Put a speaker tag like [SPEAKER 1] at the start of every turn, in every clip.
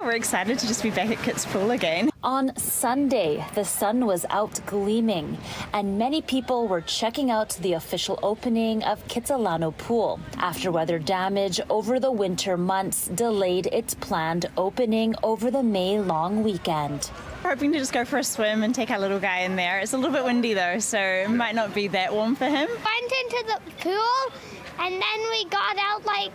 [SPEAKER 1] We're excited to just be back at Kits Pool again.
[SPEAKER 2] On Sunday, the sun was out gleaming, and many people were checking out the official opening of Kitsilano Pool after weather damage over the winter months delayed its planned opening over the May long weekend.
[SPEAKER 1] We're hoping to just go for a swim and take our little guy in there. It's a little bit windy though, so it might not be that warm for him.
[SPEAKER 3] Went into the pool and then we got out like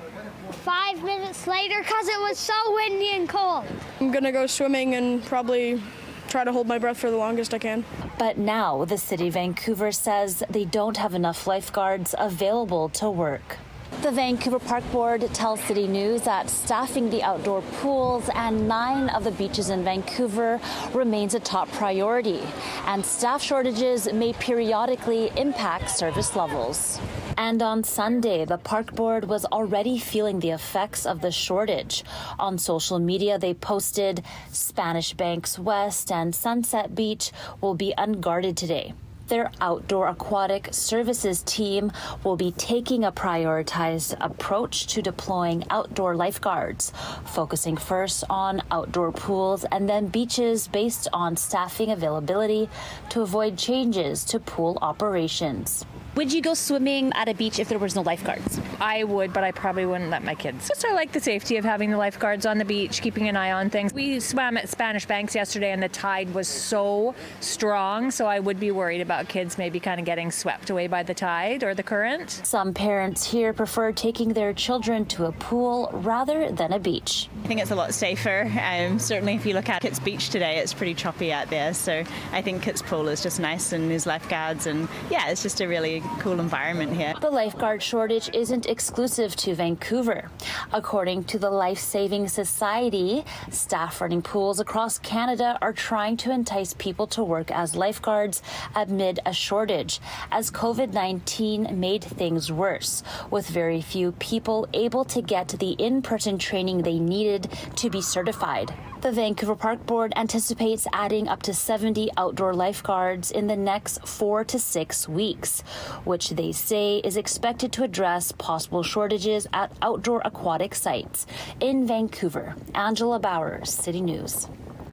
[SPEAKER 3] five minutes later because it was so windy and cold.
[SPEAKER 4] I'm gonna go swimming and probably try to hold my breath for the longest I can.
[SPEAKER 2] But now the city of Vancouver says they don't have enough lifeguards available to work. The Vancouver Park Board tells City News that staffing the outdoor pools and nine of the beaches in Vancouver remains a top priority, and staff shortages may periodically impact service levels. And on Sunday, the Park Board was already feeling the effects of the shortage. On social media, they posted Spanish Banks West and Sunset Beach will be unguarded today their outdoor aquatic services team will be taking a prioritized approach to deploying outdoor lifeguards, focusing first on outdoor pools and then beaches based on staffing availability to avoid changes to pool operations. Would you go swimming at a beach if there was no lifeguards?
[SPEAKER 5] I would, but I probably wouldn't let my kids. Just I like the safety of having the lifeguards on the beach, keeping an eye on things. We swam at Spanish Banks yesterday and the tide was so strong, so I would be worried about kids maybe kind of getting swept away by the tide or the current.
[SPEAKER 2] Some parents here prefer taking their children to a pool rather than a beach.
[SPEAKER 1] I think it's a lot safer. Um, certainly, if you look at Kits Beach today, it's pretty choppy out there. So I think Kits Pool is just nice and there's lifeguards, and yeah, it's just a really cool environment here.
[SPEAKER 2] The lifeguard shortage isn't exclusive to Vancouver. According to the Life Saving Society, staff running pools across Canada are trying to entice people to work as lifeguards amid a shortage, as COVID 19 made things worse, with very few people able to get the in person training they needed to be certified. The Vancouver Park Board anticipates adding up to 70 outdoor lifeguards in the next four to six weeks, which they say is expected to address possible shortages at outdoor aquatic sites. In Vancouver, Angela Bowers, City News.